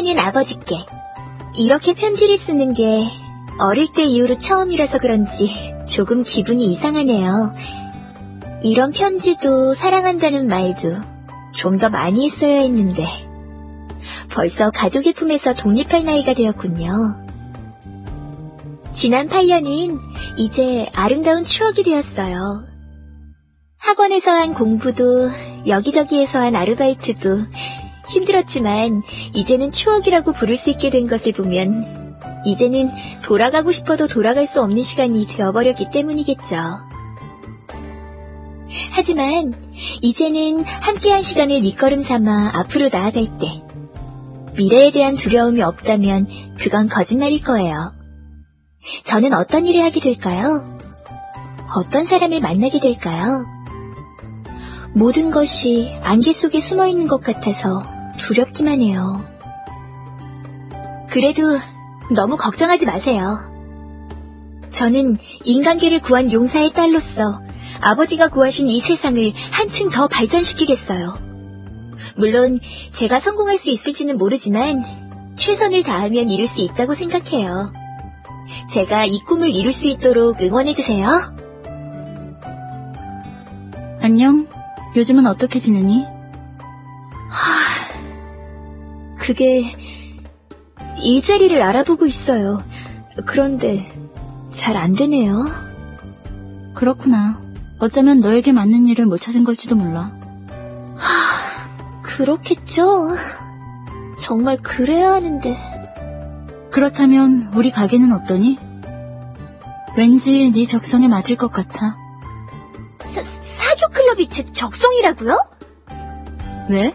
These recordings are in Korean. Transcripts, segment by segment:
사랑하는 아버지께 이렇게 편지를 쓰는 게 어릴 때 이후로 처음이라서 그런지 조금 기분이 이상하네요. 이런 편지도 사랑한다는 말도 좀 더 많이 했어야 했는데 벌써 가족의 품에서 독립할 나이가 되었군요. 지난 8년은 이제 아름다운 추억이 되었어요. 학원에서 한 공부도 여기저기에서 한 아르바이트도 힘들었지만 이제는 추억이라고 부를 수 있게 된 것을 보면 이제는 돌아가고 싶어도 돌아갈 수 없는 시간이 되어버렸기 때문이겠죠. 하지만 이제는 함께한 시간을 밑거름 삼아 앞으로 나아갈 때 미래에 대한 두려움이 없다면 그건 거짓말일 거예요. 저는 어떤 일을 하게 될까요? 어떤 사람을 만나게 될까요? 모든 것이 안개 속에 숨어 있는 것 같아서 두렵기만 해요. 그래도 너무 걱정하지 마세요. 저는 인간계를 구한 용사의 딸로서 아버지가 구하신 이 세상을 한층 더 발전시키겠어요. 물론 제가 성공할 수 있을지는 모르지만 최선을 다하면 이룰 수 있다고 생각해요. 제가 이 꿈을 이룰 수 있도록 응원해주세요. 안녕. 요즘은 어떻게 지내니? 그게 일자리를 알아보고 있어요. 그런데 잘 안 되네요. 그렇구나. 어쩌면 너에게 맞는 일을 못 찾은 걸지도 몰라. 하... 그렇겠죠. 정말 그래야 하는데. 그렇다면 우리 가게는 어떠니? 왠지 네 적성에 맞을 것 같아. 사, 사교 클럽이 제 적성이라고요? 왜?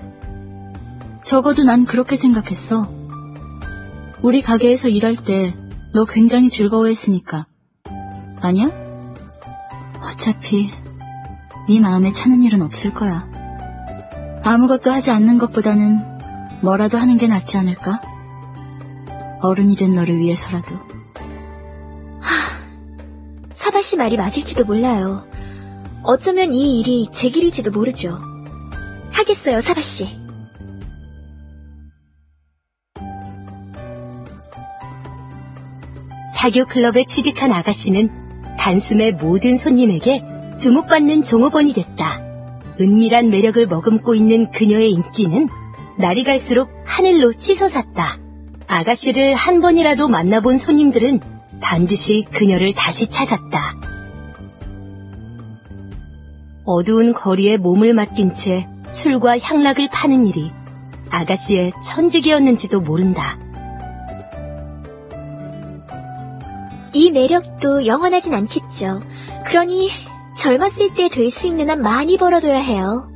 적어도 난 그렇게 생각했어. 우리 가게에서 일할 때 너 굉장히 즐거워했으니까. 아니야? 어차피 네 마음에 차는 일은 없을 거야. 아무것도 하지 않는 것보다는 뭐라도 하는 게 낫지 않을까? 어른이 된 너를 위해서라도. 하, 사바 씨 말이 맞을지도 몰라요. 어쩌면 이 일이 제 길일지도 모르죠. 하겠어요, 사바 씨. 사교 클럽에 취직한 아가씨는 단숨에 모든 손님에게 주목받는 종업원이 됐다. 은밀한 매력을 머금고 있는 그녀의 인기는 날이 갈수록 하늘로 치솟았다. 아가씨를 한 번이라도 만나본 손님들은 반드시 그녀를 다시 찾았다. 어두운 거리에 몸을 맡긴 채 술과 향락을 파는 일이 아가씨의 천직이었는지도 모른다. 이 매력도 영원하진 않겠죠. 그러니 젊었을 때 될 수 있는 한 많이 벌어둬야 해요.